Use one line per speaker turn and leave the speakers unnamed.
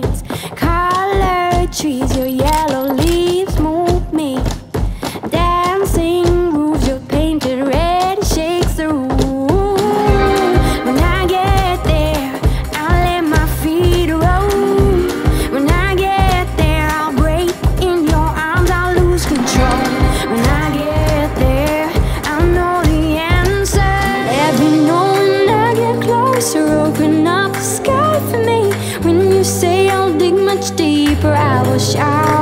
paint trees, your yellow leaves move me. Dancing roofs, your painted red shakes the room. When I get there, I'll let my feet roam. When I get there, I'll break in your arms, I'll lose control. When I get there, I'll know the answer. Every moment I get closer, open paper I will shine.